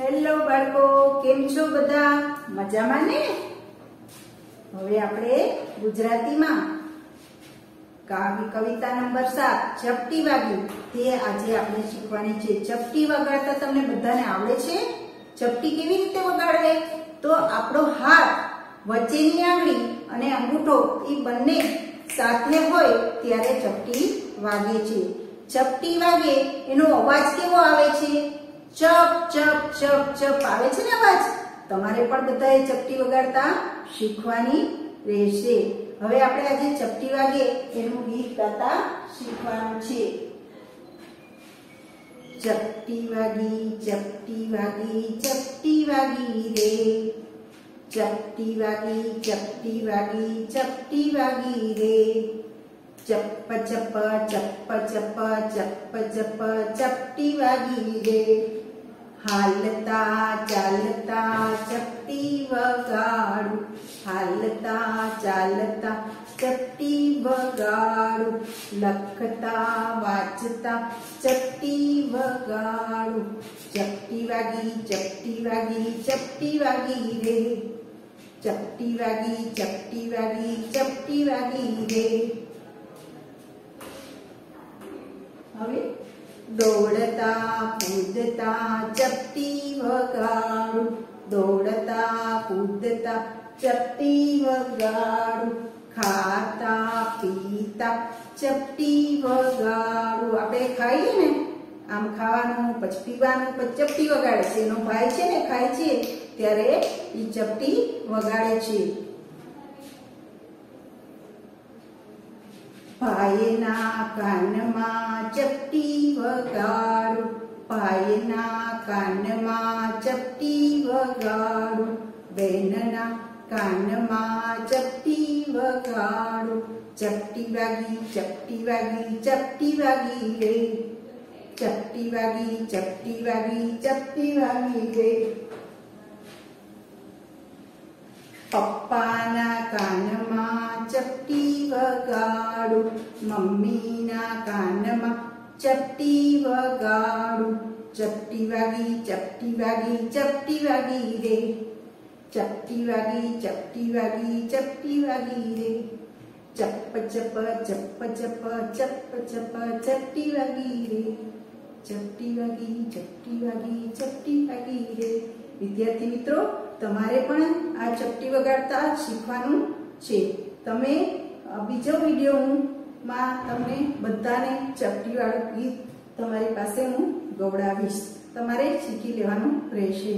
Hello બાળકો, કેમ છો બધા? મજામાં ને? હવે આપણે ગુજરાતીમાં કવિતા નંબર સાત, ચપટી વાગી. તે આજે આપણે શીખવાની છે. ચપટી વગાડતા તમને બધાને આવડે છે? ચપટી કેવી રીતે વગાડે તો આપણો હાથ, વચ્ચેની આંગળી અને અંગૂઠો એ બંને સાથે હોય ત્યારે ચપટી વાગે છે. ચપટી વાગે એનો અવાજ કેવો આવે છે? ચપ ચપ ચપ ચપ આવે છે ને અવાજ? તમારે પણ બધાએ ચપટી વગાડતા શીખવાની રહેશે. હવે આપણે આજે ચપટી વાગે એનું ગીત ગાતા શીખવાનું છે. ચપટી વાગી ચપટી વાગી ચપટી વાગી રે. ચપટી વાગી ચપટી વાગી ચપટી વાગી રે. ચપ્પ ચપ્પ ચપ્પ ચપ્પ ચપ્પ ચપ્પ ચપટી વાગી રે હાલતા ચાલતા ચપટી વગાડું હાલતા ચાલતા ચપટી વગાડું લખતા વાંચતા ચપટી વગાડું ચપટી વાગી ચપટી વાગી ચપટી વાગી રે ચપટી વાગી ચપટી વાગી ચપટી વાગી રે હવે દોડતા, કૂદતા, ચપટી વગાડું. દોડતા, કૂદતા, ચપટી વગાડું. ખાતા, પીતા, ચપટી વગાડું. આપણે ખાઈએ ને, આમ ખાવાનું, પછી પીવાનું, પછી ચપટી વગાડે છે. એનો ભાઈ છે ને ખાય છે, ત્યારે એ ચપટી વગાડે છે. ભાઈના કાનમાં ચપટી વગાડું ભાઈના કાનમાં ચપટી વગાડું બહેનના કાનમાં ચપટી વગાડું ચપટી વાગી ચપટી વાગી ચપટી વાગી રે ચપટી વાગી ચપટી વાગી ચપટી વાગી રે પપ્પાના કાનમાં ચપટી વગાડું મમ્મીના કાનમાં ચપટી વગાડું ચપટી વાગી ચપટી વાગી ચપટી વાગી રે ચપટી વાગી ચપટી વાગી ચપટી વાગી રે ચપ ચપ ચપ ચપ ચપ ચપ ચપટી વાગી રે ચપટી વાગી ચપટી વાગી ચપટી વાગી રે વિદ્યાર્થી મિત્રો, તમારે પણ આ ચપટી વગાડતા શીખવાનું છે. તમે બીજો વિડીયોમાં તમને બધાને ચપટી વાળું ગીત તમારી પાસે હું ગવડાવીશ. તમારે શીખી લેવાનું રહેશે.